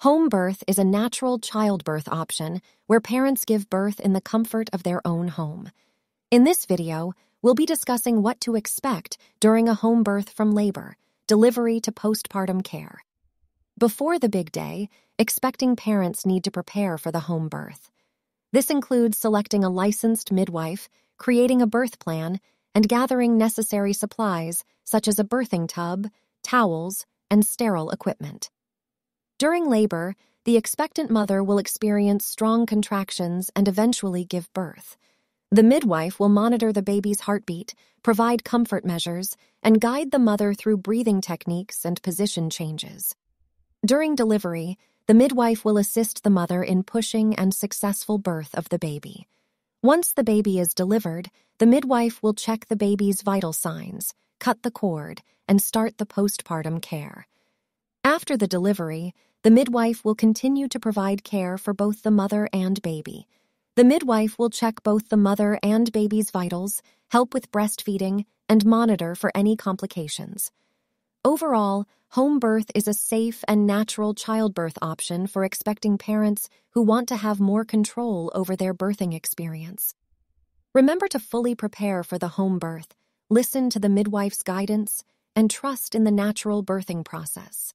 Home birth is a natural childbirth option where parents give birth in the comfort of their own home. In this video, we'll be discussing what to expect during a home birth from labor, delivery to postpartum care. Before the big day, expecting parents need to prepare for the home birth. This includes selecting a licensed midwife, creating a birth plan, and gathering necessary supplies such as a birthing tub, towels, and sterile equipment. During labor, the expectant mother will experience strong contractions and eventually give birth. The midwife will monitor the baby's heartbeat, provide comfort measures, and guide the mother through breathing techniques and position changes. During delivery, the midwife will assist the mother in pushing and successful birth of the baby. Once the baby is delivered, the midwife will check the baby's vital signs, cut the cord, and start the postpartum care. After the delivery, the midwife will continue to provide care for both the mother and baby. The midwife will check both the mother and baby's vitals, help with breastfeeding, and monitor for any complications. Overall, home birth is a safe and natural childbirth option for expecting parents who want to have more control over their birthing experience. Remember to fully prepare for the home birth, listen to the midwife's guidance, and trust in the natural birthing process.